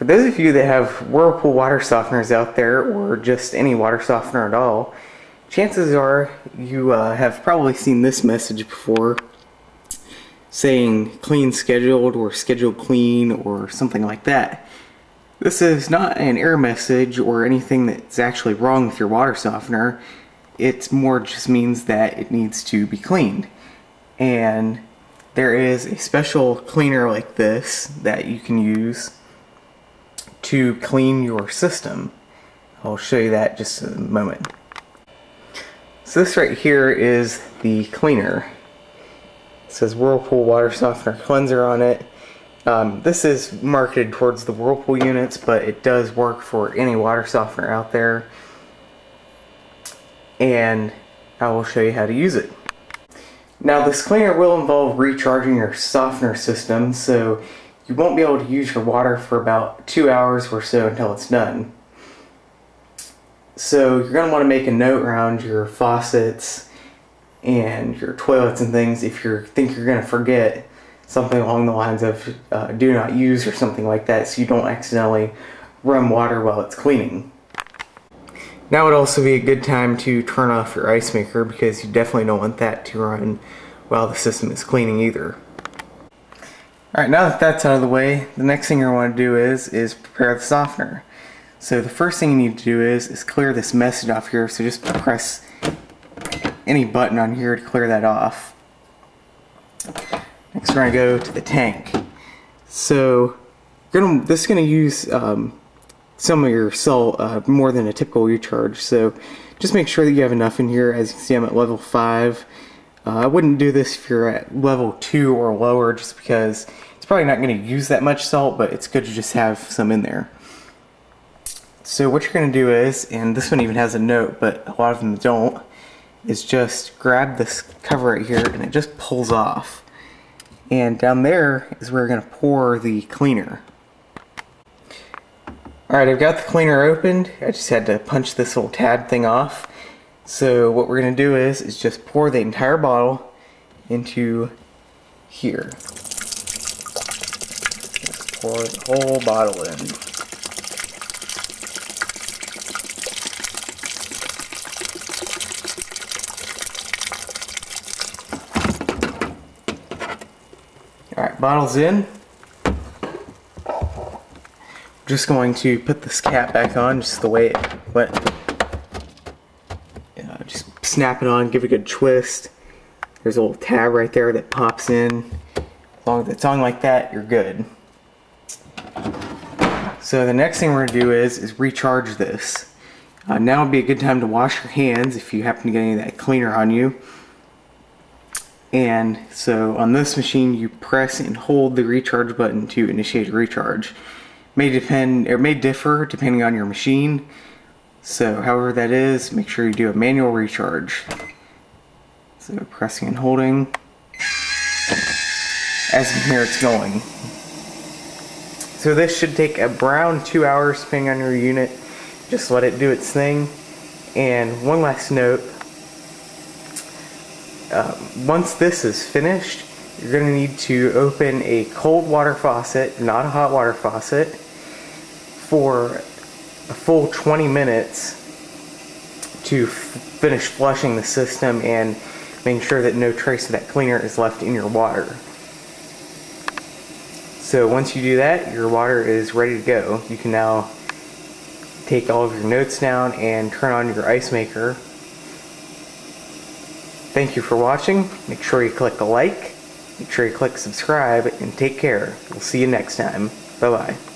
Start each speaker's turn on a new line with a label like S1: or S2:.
S1: For those of you that have Whirlpool water softeners out there, or just any water softener at all, chances are you uh, have probably seen this message before saying clean scheduled or scheduled clean or something like that. This is not an error message or anything that's actually wrong with your water softener. It more just means that it needs to be cleaned. And there is a special cleaner like this that you can use to clean your system. I'll show you that just a moment. So this right here is the cleaner. It says Whirlpool Water Softener Cleanser on it. Um, this is marketed towards the Whirlpool units, but it does work for any water softener out there. And I will show you how to use it. Now this cleaner will involve recharging your softener system, so you won't be able to use your water for about two hours or so until it's done. So you're going to want to make a note around your faucets and your toilets and things if you think you're going to forget something along the lines of uh, do not use or something like that so you don't accidentally run water while it's cleaning. Now would also be a good time to turn off your ice maker because you definitely don't want that to run while the system is cleaning either. Alright, now that that's out of the way, the next thing you want to do is, is prepare the softener. So the first thing you need to do is, is clear this message off here, so just press any button on here to clear that off. Next we're going to go to the tank. So gonna, this is going to use um, some of your salt uh, more than a typical recharge, so just make sure that you have enough in here. As you can see I'm at level 5. Uh, I wouldn't do this if you're at level 2 or lower just because it's probably not going to use that much salt, but it's good to just have some in there. So what you're going to do is, and this one even has a note, but a lot of them don't, is just grab this cover right here and it just pulls off. And down there is where we're going to pour the cleaner. Alright, I've got the cleaner opened. I just had to punch this little tab thing off. So what we're going to do is, is just pour the entire bottle into here. Just pour the whole bottle in. Alright, bottle's in. just going to put this cap back on just the way it went snap it on, give it a good twist. There's a little tab right there that pops in. As long as it's on like that, you're good. So the next thing we're going to do is, is recharge this. Uh, now would be a good time to wash your hands if you happen to get any of that cleaner on you. And so on this machine, you press and hold the recharge button to initiate a recharge. May depend, or may differ depending on your machine. So however that is, make sure you do a manual recharge. So pressing and holding. As you hear it's going. So this should take around two hours depending on your unit. Just let it do its thing. And one last note. Uh, once this is finished, you're going to need to open a cold water faucet, not a hot water faucet, for a full 20 minutes to finish flushing the system and making sure that no trace of that cleaner is left in your water. So once you do that, your water is ready to go. You can now take all of your notes down and turn on your ice maker. Thank you for watching. Make sure you click a like, make sure you click subscribe, and take care. We'll see you next time. Bye-bye.